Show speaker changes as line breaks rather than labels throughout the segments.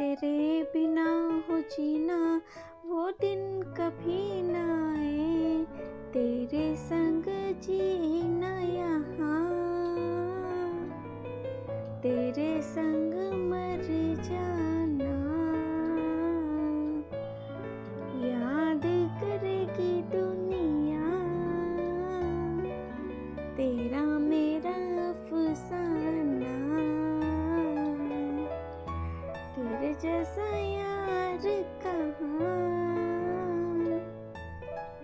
तेरे बिना हो जीना, वो दिन कभी ना आए। तेरे संग जीना यहाँ। तेरे संग मर जाना। याद करेगी दुनिया। तेरा यार कहाँ?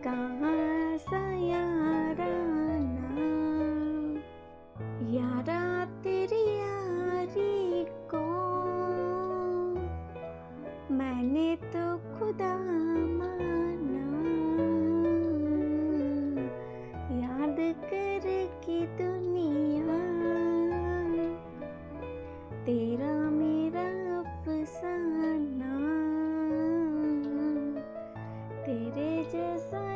कहाँ यारा तेरी यारी को? मैंने तो खुदा as I